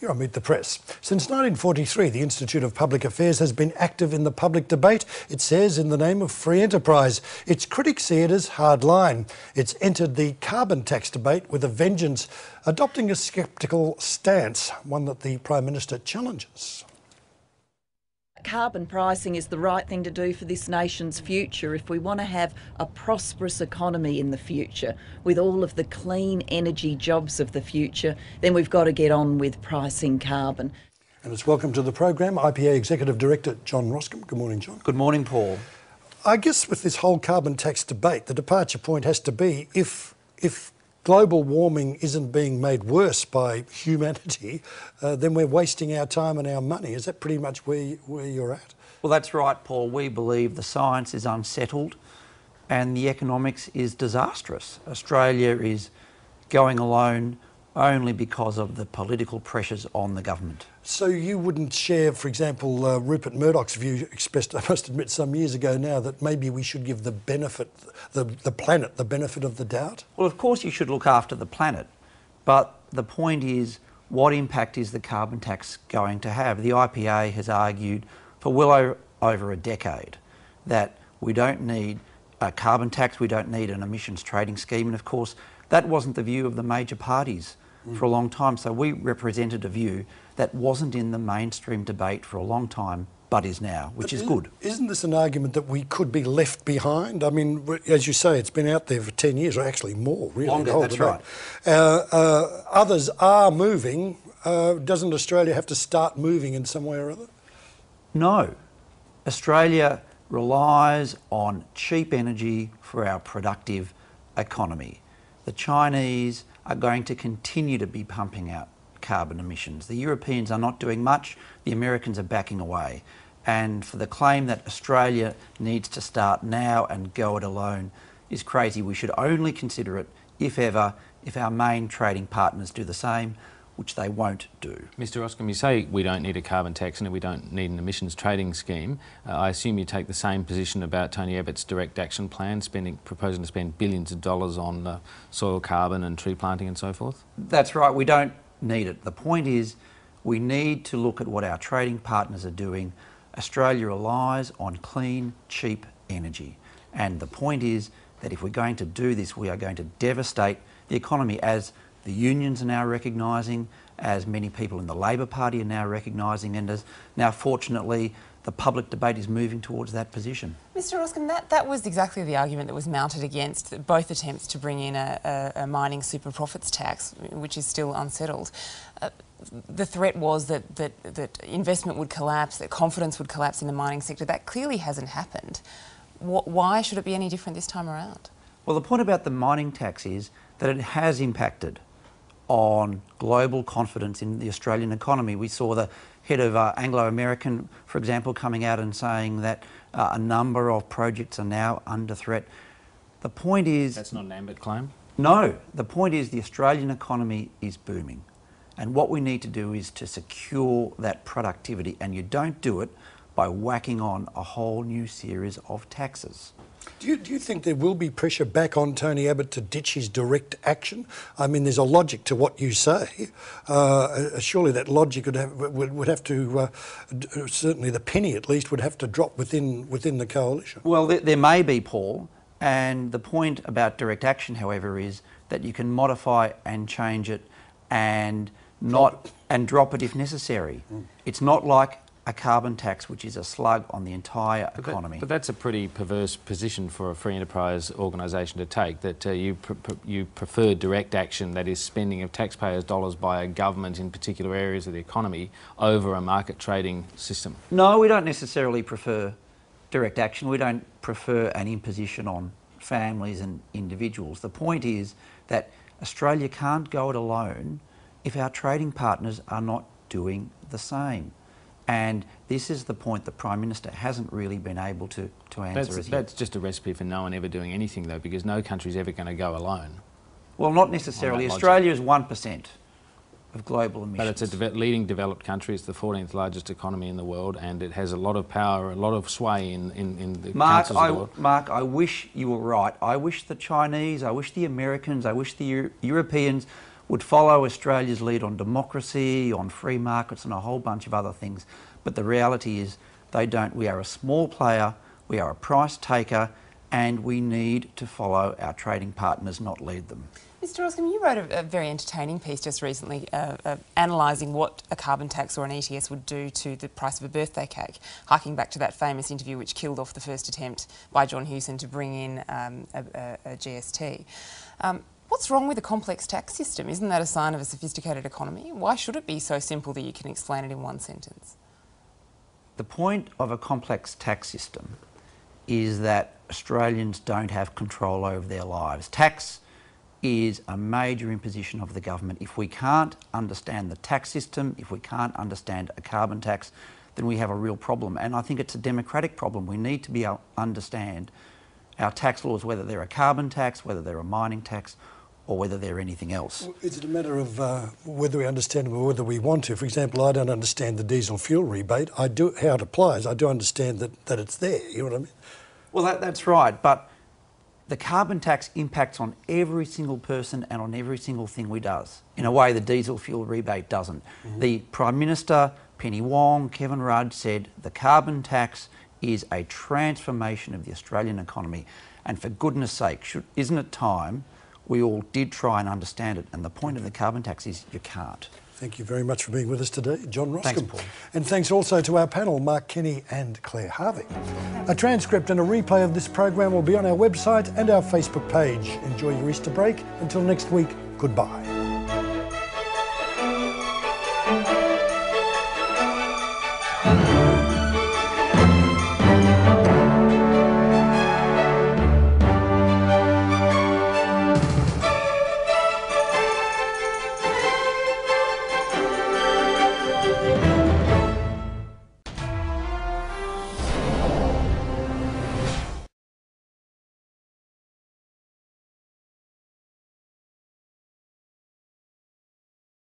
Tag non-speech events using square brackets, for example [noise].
You're on Meet the Press. Since 1943, the Institute of Public Affairs has been active in the public debate, it says, in the name of free enterprise. Its critics see it as hardline. It's entered the carbon tax debate with a vengeance, adopting a sceptical stance, one that the Prime Minister challenges. Carbon pricing is the right thing to do for this nation's future if we want to have a prosperous economy in the future with all of the clean energy jobs of the future, then we've got to get on with pricing carbon. And it's welcome to the program, IPA Executive Director John Roskam. Good morning, John. Good morning, Paul. I guess with this whole carbon tax debate, the departure point has to be if if global warming isn't being made worse by humanity, uh, then we're wasting our time and our money. Is that pretty much where, where you're at? Well, that's right, Paul. We believe the science is unsettled and the economics is disastrous. Australia is going alone only because of the political pressures on the government. So you wouldn't share, for example, uh, Rupert Murdoch's view expressed, [laughs] I must admit, some years ago now, that maybe we should give the benefit, the, the planet, the benefit of the doubt? Well, of course you should look after the planet, but the point is, what impact is the carbon tax going to have? The IPA has argued for well over a decade that we don't need a carbon tax, we don't need an emissions trading scheme, and of course that wasn't the view of the major parties for a long time. So we represented a view that wasn't in the mainstream debate for a long time, but is now, which is good. Isn't this an argument that we could be left behind? I mean, as you say, it's been out there for 10 years, or actually more, really. Longer, that's debate. right. Uh, uh, others are moving. Uh, doesn't Australia have to start moving in some way or other? No. Australia relies on cheap energy for our productive economy. The Chinese are going to continue to be pumping out carbon emissions. The Europeans are not doing much, the Americans are backing away. And for the claim that Australia needs to start now and go it alone is crazy. We should only consider it, if ever, if our main trading partners do the same which they won't do. Mr Roskam, you say we don't need a carbon tax and we don't need an emissions trading scheme. Uh, I assume you take the same position about Tony Abbott's direct action plan, spending, proposing to spend billions of dollars on uh, soil carbon and tree planting and so forth? That's right, we don't need it. The point is we need to look at what our trading partners are doing. Australia relies on clean, cheap energy. And the point is that if we're going to do this, we are going to devastate the economy as the unions are now recognising, as many people in the Labor Party are now recognising, and as now fortunately the public debate is moving towards that position. Mr Roskam, that, that was exactly the argument that was mounted against both attempts to bring in a, a, a mining super profits tax, which is still unsettled. Uh, the threat was that, that, that investment would collapse, that confidence would collapse in the mining sector. That clearly hasn't happened. why should it be any different this time around? Well, the point about the mining tax is that it has impacted on global confidence in the Australian economy. We saw the head of uh, Anglo American, for example, coming out and saying that uh, a number of projects are now under threat. The point is. That's not an ambit claim? No. The point is the Australian economy is booming. And what we need to do is to secure that productivity, and you don't do it by whacking on a whole new series of taxes. Do you, do you think there will be pressure back on Tony Abbott to ditch his direct action? I mean, there's a logic to what you say. Uh, uh surely that logic would have, would, would have to, uh, certainly the penny at least, would have to drop within, within the coalition. Well, there, there may be, Paul. And the point about direct action, however, is that you can modify and change it and not and drop it if necessary. Mm. It's not like a carbon tax which is a slug on the entire but economy. That, but that's a pretty perverse position for a free enterprise organisation to take, that uh, you, pr pr you prefer direct action, that is spending of taxpayers' dollars by a government in particular areas of the economy, over a market trading system. No, we don't necessarily prefer direct action. We don't prefer an imposition on families and individuals. The point is that Australia can't go it alone if our trading partners are not doing the same. And this is the point the Prime Minister hasn't really been able to, to answer that's, that's just a recipe for no one ever doing anything, though, because no country's ever going to go alone. Well, not necessarily. Australia is 1% of global emissions. But it's a de leading developed country. It's the 14th largest economy in the world, and it has a lot of power, a lot of sway in, in, in the Mark, I, the world. Mark, I wish you were right. I wish the Chinese, I wish the Americans, I wish the Euro Europeans would follow Australia's lead on democracy, on free markets, and a whole bunch of other things. But the reality is they don't. We are a small player, we are a price taker, and we need to follow our trading partners, not lead them. Mr. Roskam, you wrote a, a, very entertaining piece just recently uh, uh, analysing what a carbon tax or an ETS would do to the price of a birthday cake, harking back to that famous interview which killed off the first attempt by John Hewson to bring in um, a, a, a, GST. Um, what's wrong with a complex tax system? Isn't that a sign of a sophisticated economy? Why should it be so simple that you can explain it in one sentence? The point of a complex tax system is that Australians don't have control over their lives. Tax is a major imposition of the government. If we can't understand the tax system, if we can't understand a carbon tax, then we have a real problem. And I think it's a democratic problem. We need to be able to understand our tax laws, whether they're a carbon tax, whether they're a mining tax, or whether they're anything else. Is it a matter of uh, whether we understand them or whether we want to? For example, I don't understand the diesel fuel rebate. I do how it applies. I do understand that, that it's there. You know what I mean? Well, that, that's right. But the carbon tax impacts on every single person and on every single thing we does in a way the diesel fuel rebate doesn't. Mm-hmm. The Prime Minister, Penny Wong, Kevin Rudd said the carbon tax is a transformation of the Australian economy. And for goodness sake, should, isn't it time we all did try and understand it? And the point of the carbon tax is you can't. Thank you very much for being with us today, John Roskam. Thanks. And thanks also to our panel, Mark Kenny and Claire Harvey. A transcript and a replay of this program will be on our website and our Facebook page. Enjoy your Easter break. Until next week, goodbye.